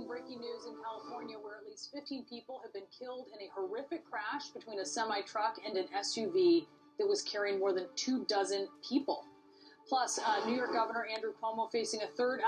Following breaking news in California, where at least 15 people have been killed in a horrific crash between a semi truck and an SUV that was carrying more than two dozen people. Plus, uh, New York Governor Andrew Cuomo facing a third